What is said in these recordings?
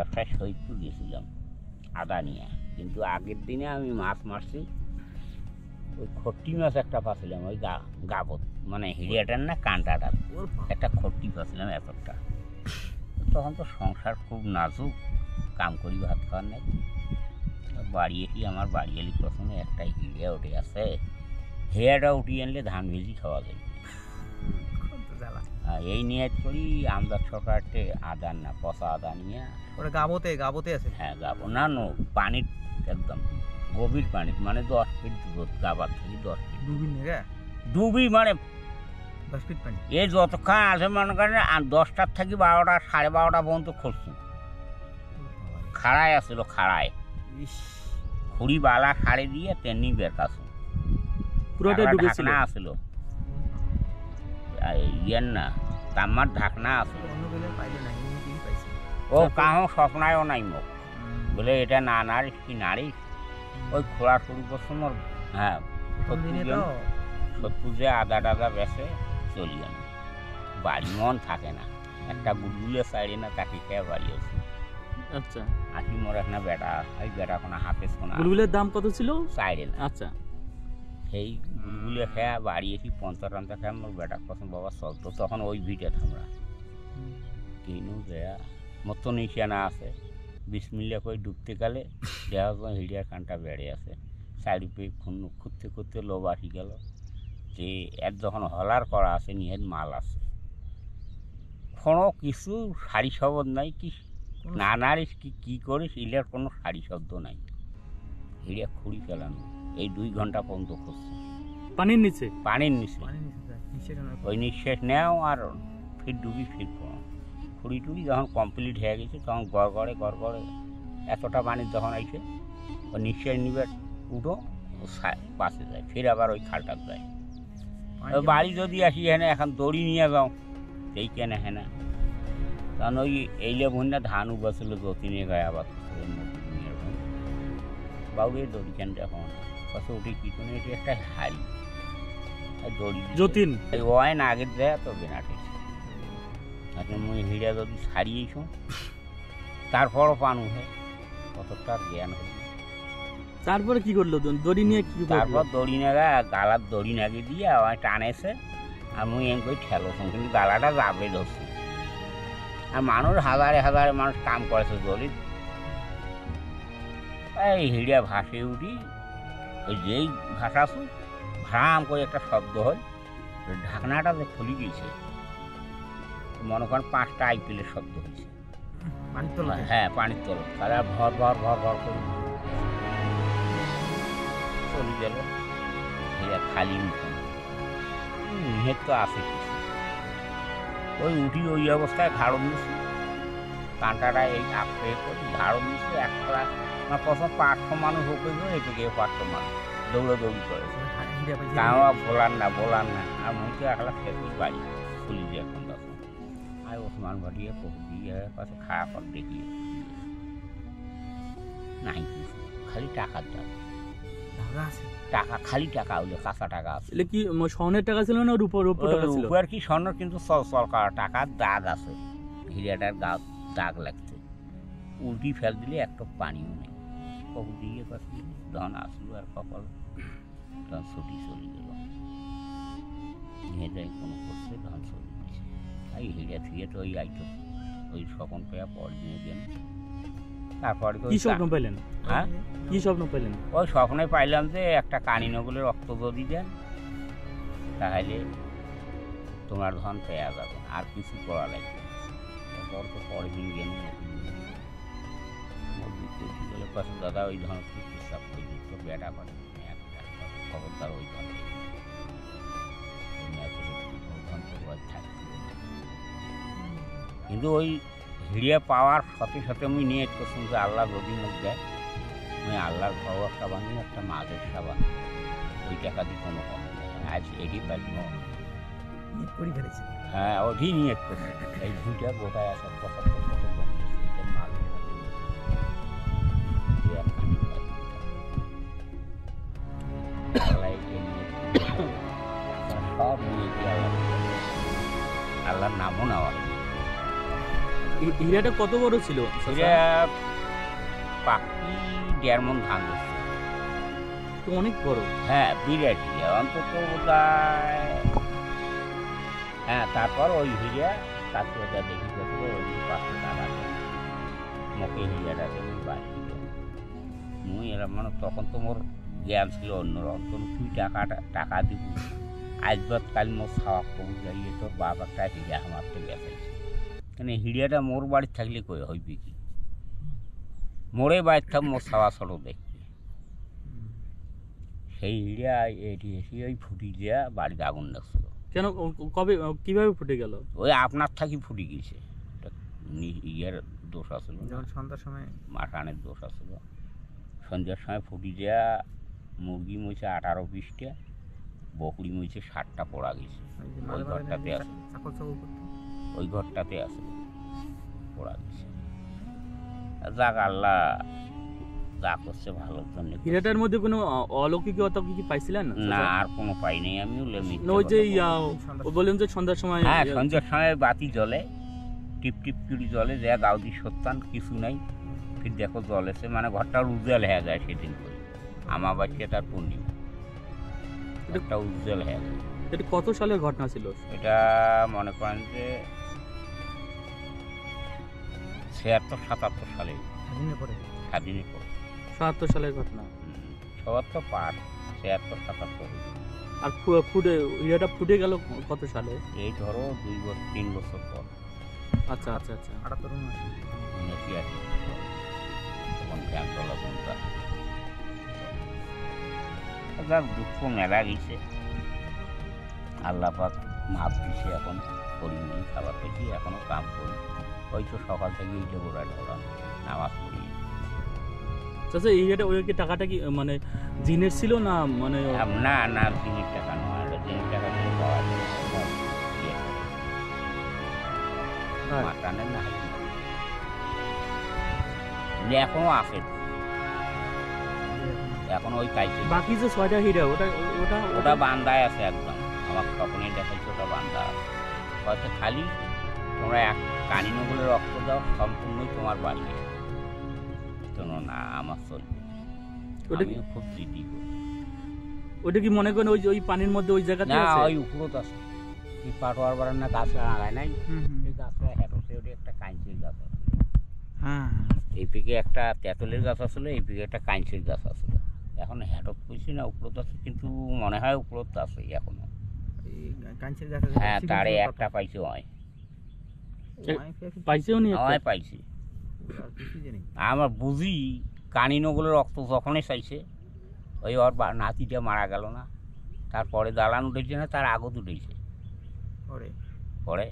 বাসায় সৈপুর গেছিলাম আদা নিয়ে। কিন্তু আগের দিনে আমি মাছ মারছি ওই খট্টি মাছ একটা পাচ্ছিলাম ওই গা গাবত মানে হিড়িয়াটার না কান্টাটার ওর একটা খট্টি পাচ্ছিলাম এতটা। তখন তো সংসার খুব নাজুক কাম করি ভাত খাওয়ার নাই। বাড়ি এসে আমার বাড়ি এলি প্রথমে একটা হিড়িয়া উঠে আছে হেয়াটা উঠিয়ে আনলে ধান ভেজি খাওয়া যায়। এই নিয়ে করি আমদার সরকারকে আদান না পচা আদা নিয়ে। ওটা গাবতে গাবতে আছে? হ্যাঁ যাব না নো পানির একদম গভীর পানি মানে দশ ফিট দূরত গাবার থেকে দশ ফিট ডুবিন নেগা ডুবি মানে দশ ফিট পানি? এই যতক্ষণ আছে মনে করেন আর দশটার থেকে বারোটা সাড়ে বারোটা পর্যন্ত খুঁজছি খাড়ায় আসছিল খাড়ায়। ইস। খুঁড়ি বালা সাড়ে দিয়ে তেমনি বের কাছে পুরোটাই ডুবেছিল? আর ইয়ের না তামার ঢাকনা পাইছি ও কাহো স্বপ্নায়ও নাই মুখ বলে এটা না নারিস কি নারিস ওই খোলা শুরু করছে মোর হ্যাঁ সত্তর যে আদা টাদা বেসে চলি আমি। বাড়ি মন থাকে না। একটা গুলগুলে সাইডে না তাকে খেয়ে বাড়ি আছে আচ্ছা। আসি মোর একটা বেটা ওই বেটা কোনো হাতে শোনা বুলবুলের দাম কত ছিল? সাইডে আচ্ছা। সেই গুলগুলে খেয়া বাড়ি এসি পঞ্চাশ টান্তা খেয়ে মোর বেটা কখন বাবা চলতো, তখন ওই ভিটে থামরা। কিনু দেয়া মতো নিশানা আছে বিশ মিলিয়া করে ডুবতে গেলে দেওয়া হিড়িয়ার কানটা বেড়ে আছে সাইড পেয়ে খুন, খুঁজতে খুঁজতে লোভ আসি গেল। যে এর যখন হলার করা আছে নিয়ে মাল আছে কোনো কিছু শাড়ি শব্দ নাই, কি না নারিস কি, কী করিস ইলের কোনো শাড়ি শব্দ নাই। হিড়িয়া খুঁড়ি ফেলানো। এই দুই ঘণ্টা পর্যন্ত খুঁজছে পানির নিচে? পানির নিচে। ওই নিঃশ্বাস নেও আর ফির ডুবি ফির পড়ো। খুঁড়ি টুড়ি যখন কমপ্লিট হয়ে গেছে তখন গড় গড়ে গড় গড়ে এতটা পানি যখন আইছে ও নিঃশ্বাস নিবে উঠো ও সা- পাশে যায়। ফির আবার ওই খালটা যায়। ওই বাড়ি যদি আসি হ্যাঁ এখন দড়ি নিয়ে যাও সেই কেনে হ্যাঁ না কারণ ওই এইলে বন্যা ধান উবাছিল যতিনে গায়ে আবার বাবুরে দড়ি কেন দেখো পাশে উঠে এটি একটা হাড়ি। দড়ি যতীন। এই ওয়াইন দেয় তো মুই যদি ছাড়িয়েছ তারপরও পানু হয় জ্ঞান হয় তারপরে কি করল দড়ি নিয়ে কি তারপর দড়ি নাগা গালার দড়ি নাগে দিয়ে আমার টানেছে আর মুই এম করে ঠেলোছম কিন্তু গালাটা যাবে ধরছি। আর মানুষ হাজারে হাজারে মানুষ কাম করেছে দড়ি এই হিড়িয়া ভাসে উঠি ওই যেই ভাসাছু ভ্রাম করে একটা শব্দ হয় ওই ঢাকনাটা যে খুলে গিয়েছে মনে করেন পাঁচটা আইপিএলের শব্দ হয়েছে। পানি তোলাতে হ্যাঁ পানির তল তারা ভর ভর ভর ভর করে চলে গেল। এরা খালি মুখে নিহের তো কিছু। ওই উঠি ওই অবস্থায় ঘাড়ো দিয়েছি কাঁটাটা এই আঁকড়ে করে ঘাড়ো দিয়েছি একটা না প্রথম পাঁচশো মানুষ হোক এদিকে পাঁচশো মানুষ দৌড়াদৌড়ি করেছে তাও বলার না বলার না আর মুখে একলা খেতে বাড়ি খুলি দিয়ে এখন তখন আর ওসমান ভাটিয়ে কবি দিয়ে পাশে কর দেখিয়ে নাই কিছু খালি টাকার দাম টাকা খালি টাকা হইল কাঁচা টাকা আছে। কি স্বর্ণের টাকা ছিল না রূপর রূপর কি স্বর্ণ? কিন্তু চল টাকার দাগ আছে। হিরাটার দাগ দাগ লাগছে। উল্টি ফেল দিলে একটা পানিও নেই। কবু দিয়ে পাশে ধন আসলো আর কপাল। তখন ছুটি চলে গেল। নিয়ে যাই কোনো করছে ধান চলে গেছে। এই হিরা থুয়ে তো ওই আইতো। ওই সকন পেয়া পর নিয়ে গেল তারপরে কি স্বপ্ন পেলেন? হ্যাঁ? কি স্বপ্ন পেলেন? ওই স্বপ্নে পাইলাম যে একটা কানি নগুলের রক্ত যদি দেন তাহলে তোমার ধন পেয়া যাবে। আর কিছু করা লাগবে না। তারপর তো পরের গেল গেলে পাশে দাদা, ওই খুব করে? দিত করে খবরদার ওই না। কিন্তু ওই হিড়িয়া পাওয়ার সাথে সাথে আমি নিয়ে একটু যে আল্লাহ যদি মুখ দেয়। আমি আল্লাহর ঘর একটা বানিয়ে, একটা মাদের সাবান ওই টাকা দিয়ে কোনো কম আজ এটি পাই ইট করে ফেলেছে হ্যাঁ ওটি এই দুইটা গোটায় সব নিয়ে গিয়ে আল্লাহর নামও নেওয়া হীরাটা কত বড় ছিল? পাখি দেড় মন ধান তো অনেক বড়। হ্যাঁ বিরাট হিরে। অন্তত বোধহয় হ্যাঁ তারপর ওই হিরে তাকে ওটা দেখি করব ওই পাশে টাকা মুখে হিরেটা দেখি বাড়ি মুই মানে তখন তো মোর জ্ঞান ছিল অন্যরকম। তুই টাকাটা টাকা দিব? আজবাদ কাল মোর খাওয়া কবু যাইয়ে তোর বাপ একটা হিরে আমার তো বেঁচেছে মানে হিরিয়াটা মোর বাড়ি থাকলে কই হইবি কি? মোরে বাড়ির থাক, মোর খাওয়া সড়ো দেখবি। সেই হিড়িয়া এটি এসে ওই ফুটি দিয়া বাড়িতে আগুন লাগছিল। কেন কবে কীভাবে ফুটে গেল? ওই আপনার থাকি ফুটে গেছে। ইয়ের দোষ যখন সন্ধ্যার সময় মাটানের দোষ আসছিল সন্ধ্যার সময় ফুটি দেওয়া মুরগি মইছে আঠারো পিসটা বকরি মইছে ষাটটা পড়া গেছে। ওই ঘরটাতে আছে। ওই ঘরটাতে আছে পড়া গেছে। যাক আল্লাহ যা করছে ভালোর জন্য। হীরাটার মধ্যে কোনো অলৌকিকতা কি কি পাইছিলেন? না আর কোনো পাই নেই আমি ওই যে বললেন যে সন্ধ্যার সময় হ্যাঁ সন্ধ্যার সময় বাতি জ্বলে টিপ টিপ করে জ্বলে যা গাউদি সত্যান কিছু নাই। ফির দেখো জ্বলেছে মানে ঘরটা উজ্জ্বল হয়ে যায় সেদিন করে। আমার বাচ্চা তার পূর্ণিমা। ঘরটা উজ্জ্বল হয়ে যায়। এটা কত সালের ঘটনা ছিল? এটা মনে করেন যে ছিয়াত্তর সাতাত্তর সালে। স্বাধীনের পরে। স্বাধীনের পর। সাতাত্তর সালের ঘটনা। সবাত্তর পার ছিয়াত্তর সাতাত্তর। আর ফুটে হীরাটা ফুটে গেল কত সালে? এই ধরো দুই বছর তিন বছর পর। আচ্ছা আচ্ছা আচ্ছা। আটাত্তর উনআশি। আছে তখন জ্ঞান চলাচলটা যাক দুঃখ মেলা গেছে। আল্লাহ পাক মাপ দিছে এখন পরিমিলি খাবার পেয়েছি এখনও কাম করি। ওই তো সকাল থেকে এইটা গোড়া ঢোলা নামাজ পড়ি। চাচা এই হীরাটা ওই কি টাকাটা কি মানে জিনের ছিল না মানে না না দিনের টাকা নয় এটা দিনের টাকা দিয়ে পাওয়া যায় না এখনও আছে। এখন ওই কাইছে। বাকি যে ছয়টা হীরা ওটা ওটা ওটা বান্দায় আছে একদম। আমার তখনই দেখাইছে ওটা বান্দা আছে। হয়তো খালি তোমরা এক কানি নগুলো রক্ত দাও সম্পূর্ণই তোমার বাড়ি শোনো না আমার চলবে আমিও খুব জিদি ওটা কি মনে করেন ওই ওই পানির মধ্যে ওই জায়গাতে না ওই উপরত আছে। এই পাটোয়ার বাড়ার না গাছ লাগায় নাই। এই গাছটা হেঁটে ওটা একটা কাঁচির গাছ আছে। হ্যাঁ। এই পিকে একটা তেঁতুলের গাছ আসলে এই পিকে একটা কাঁচির গাছ আসলে। এখন হেঁটত কইছি না উপরত আছে কিন্তু মনে হয় উপরত আছে এখনও। এই কাঞ্চের গাছে হ্যাঁ তারে একটা পাইছে হয় পাইছেও নি? আমায় পাইছি। আমার বুঝি কানিনগুলো রক্ত যখনই চাইছে ওই ওর নাতিটা মারা গেল না। তারপরে দালান উঠেছে না তার আগত উঠেছে। পরে?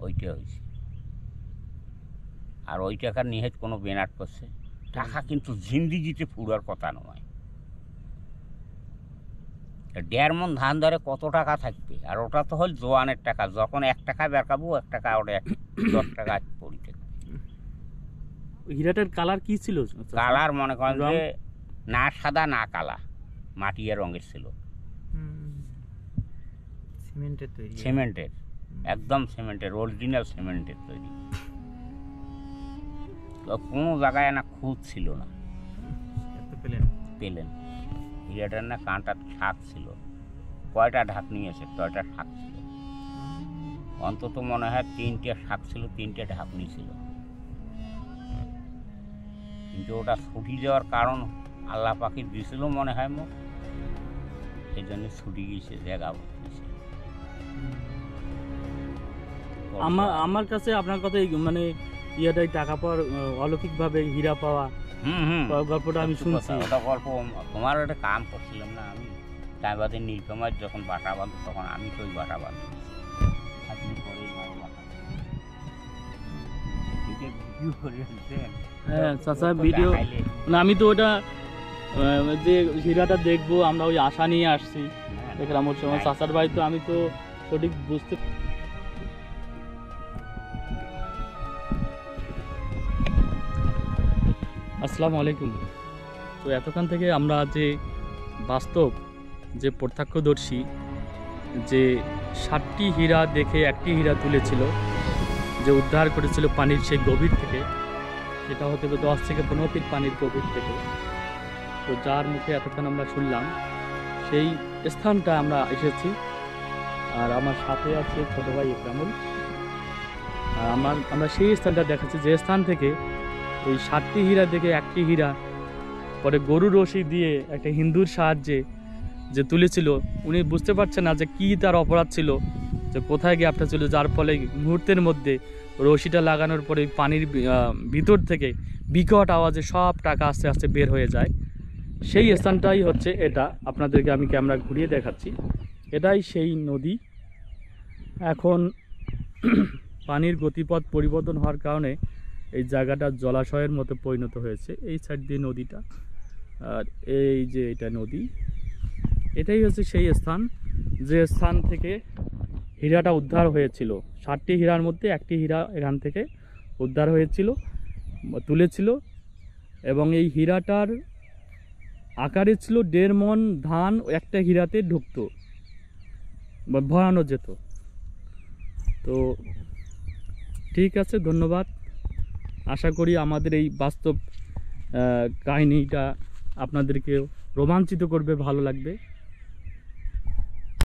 ওইটা হয়েছে। আর ওই টাকার নিহেত কোনো বেনাট করছে। টাকা কিন্তু জিন্দিগিতে ফুরার কথা নয়। দেড় মন ধান ধরে কত টাকা থাকবে? আর ওটা তো হল জোয়ানের টাকা। যখন এক টাকা বেরকাবো এক টাকা ওটা দশ টাকা পড়ি হীরাটার কালার কি ছিল? কালার মনে করেন যে না সাদা না কালা। মাটিয়া রঙের ছিল। সিমেন্টের তৈরি। সিমেন্টের একদম সিমেন্টের অরিজিনাল সিমেন্টের তৈরি। তো কোনো জায়গায় না খুঁত ছিল না। এত পেলেন? পেলেন। হিরাটার না কাঁটার শাক ছিল। কয়টা ঢাকনি আছে কয়টা শাক ছিল। অন্তত মনে হয় তিনটে শাক ছিল তিনটে ঢাকনি ছিল কিন্তু ওটা ছুটি যাওয়ার কারণ আল্লাহ পাখি দিছিল মনে হয় মোক। সেই জন্য ছুটি গিয়েছে জায়গা আমার আমার কাছে আপনার কথা মানে ইয়েটাই টাকা পাওয়ার অলৌকিক ভাবে হীরা পাওয়া। হুম হুম। গল্পটা আমি শুনছি। ওটা গল্প তোমার একটা কাম করছিলাম না আমি। তাই বাদে নীলফামার যখন বাটা বাঁধ তখন আমি তো ওই বাটা বাঁধি হ্যাঁ চাচা ভিডিও না আমি তো ওটা যে হীরাটা দেখব আমরা ওই আশা নিয়ে আসছি। হ্যাঁ, দেখলাম ওর সময় নাই। চাচার বাড়ি তো আমি তো সঠিক বুঝতে আসসালামু আলাইকুম। তো এতক্ষণ থেকে আমরা যে বাস্তব যে প্রত্যক্ষদর্শী যে ষাটটি হীরা দেখে একটি হীরা তুলেছিল যে উদ্ধার করেছিল পানির সেই গভীর থেকে, সেটা হতে হবে দশ থেকে পনেরো ফিট পানির গভীর থেকে। তো যার মুখে এতক্ষণ আমরা শুনলাম, সেই স্থানটা আমরা এসেছি। আর আমার সাথে আছে ছোট ভাই ইকরামুল। আর আমার, আমরা সেই স্থানটা দেখাচ্ছি, যে স্থান থেকে ওই ষাটটি হীরা থেকে একটি হীরা পরে গরু রশি দিয়ে একটা হিন্দুর সাহায্যে যে তুলেছিল, উনি বুঝতে পারছেন না যে কী তার অপরাধ ছিল। যে কোথায় গ্যাপটা ছিল যার ফলে মুহূর্তের মধ্যে রশিটা লাগানোর পরে পানির ভিতর থেকে বিকট আওয়াজে সব টাকা আস্তে আস্তে বের হয়ে যায়। সেই স্থানটাই হচ্ছে এটা। আপনাদেরকে আমি ক্যামেরা ঘুরিয়ে দেখাচ্ছি। এটাই সেই নদী। এখন পানির গতিপথ পরিবর্তন হওয়ার কারণে এই জায়গাটা জলাশয়ের মতো পরিণত হয়েছে। এই সাইড দিয়ে নদীটা। আর এই যে এটা নদী, এটাই হচ্ছে সেই স্থান। যে স্থান থেকে হীরাটা উদ্ধার হয়েছিল। ষাটটি হীরার মধ্যে একটি হীরা এখান থেকে উদ্ধার হয়েছিল, তুলেছিল এবং এই হীরাটার আকারে ছিল দেড় মন ধান একটা হীরাতে ঢুকতো বা ভরানো যেত। তো ঠিক আছে, ধন্যবাদ। আশা করি আমাদের এই বাস্তব কাহিনীটা আপনাদেরকে রোমাঞ্চিত করবে, ভালো লাগবে।